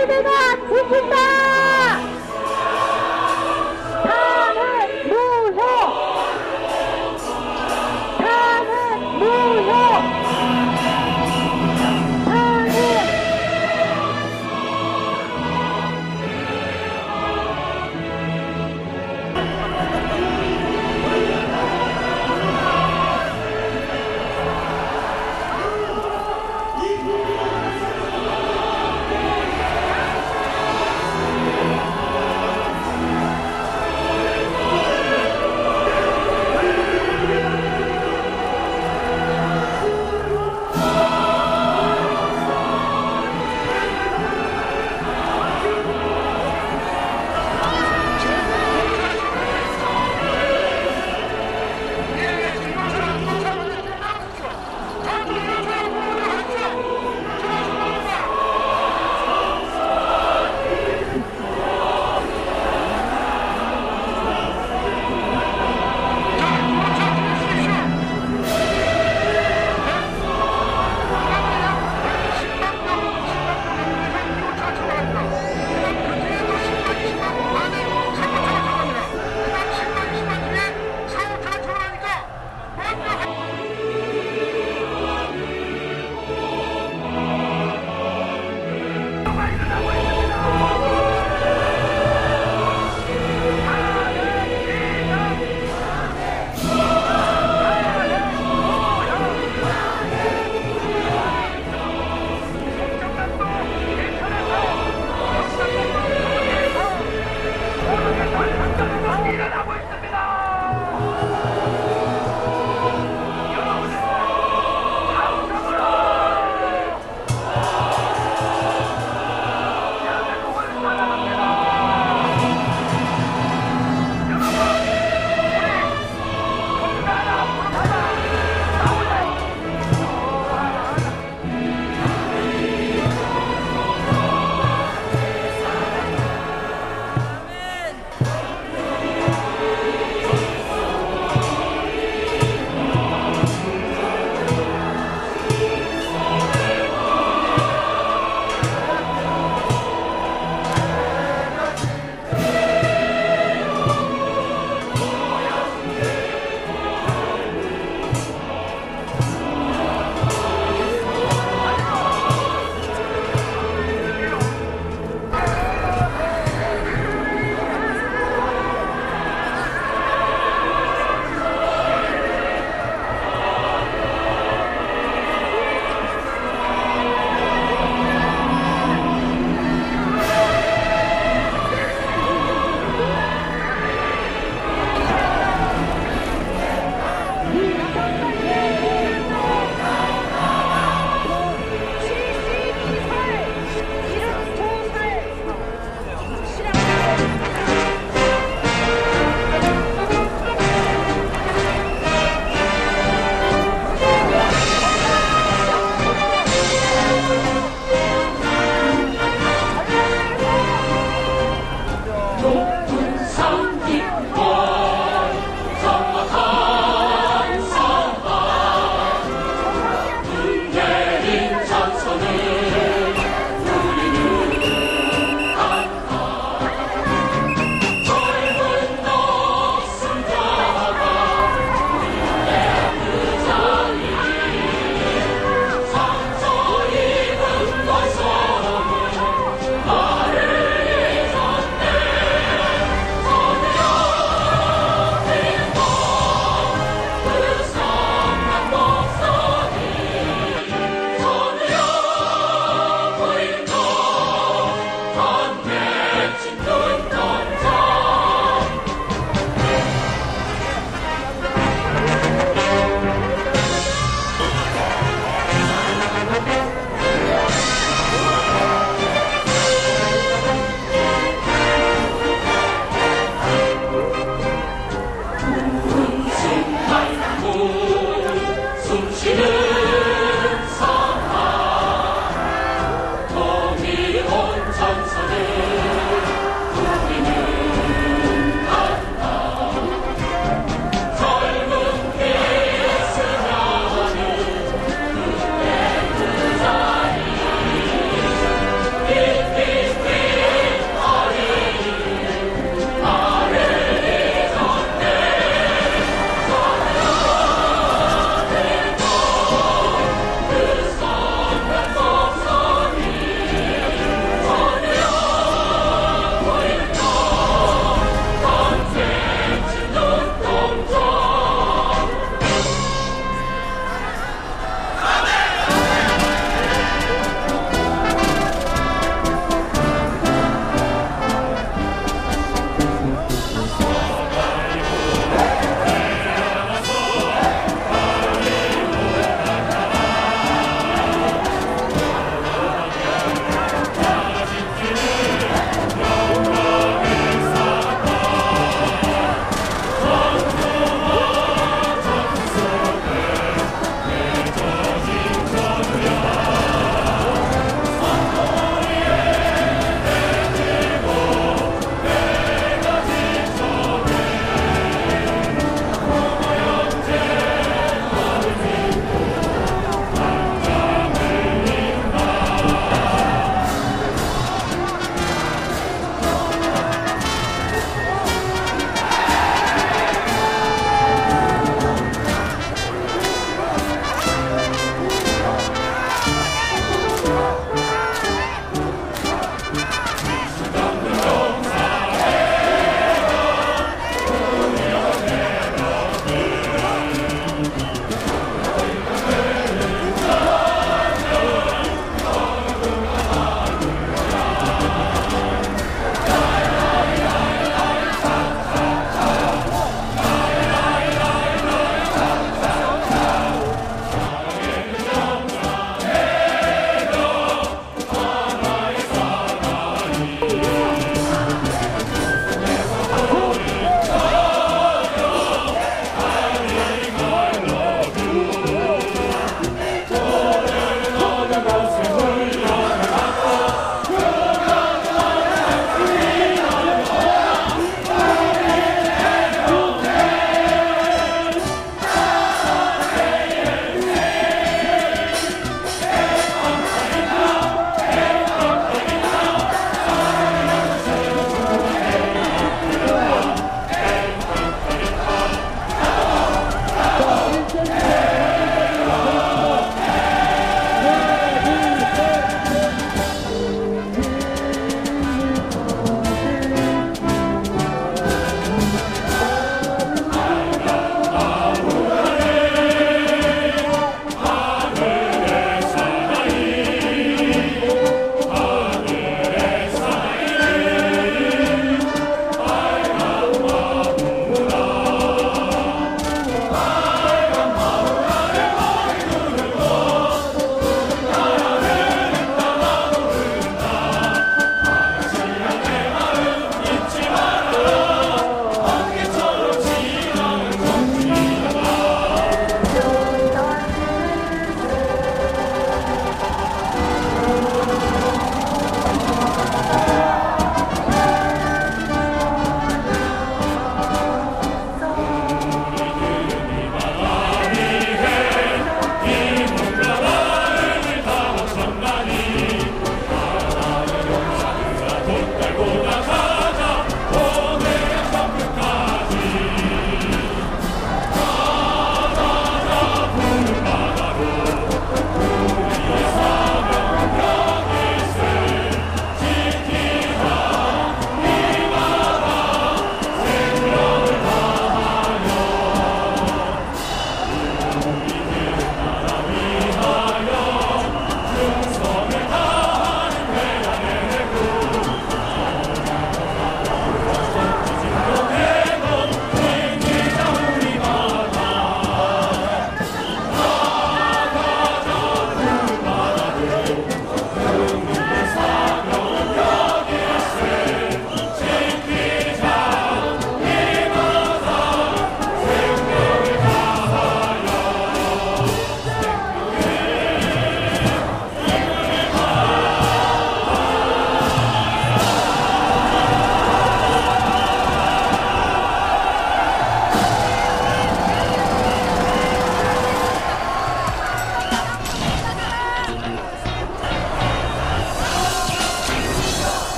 别别别，不不。Continue.